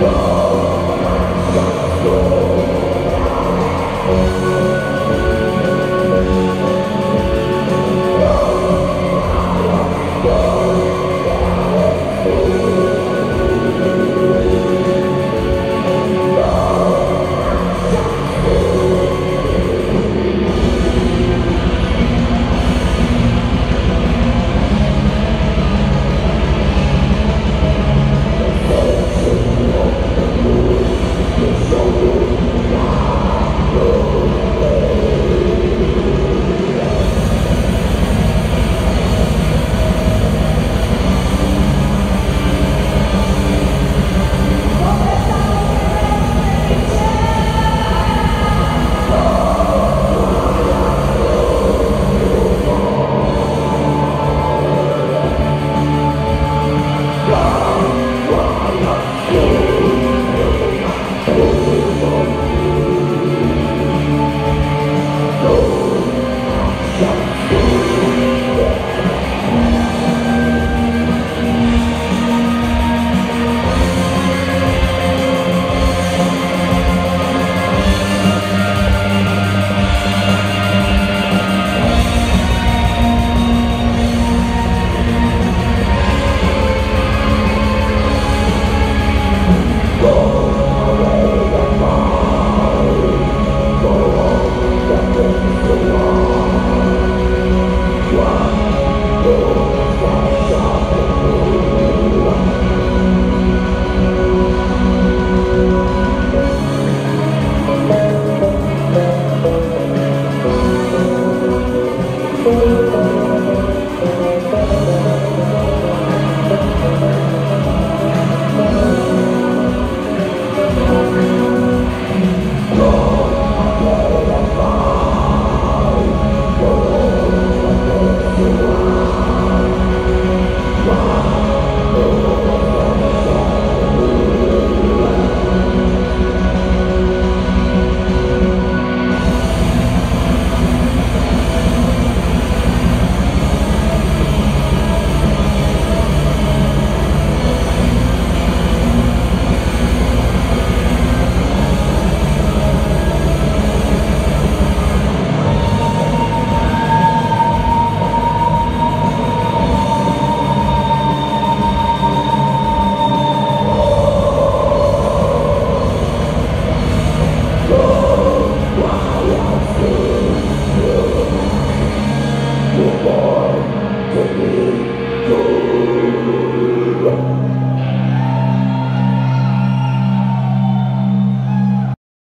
거. Oh,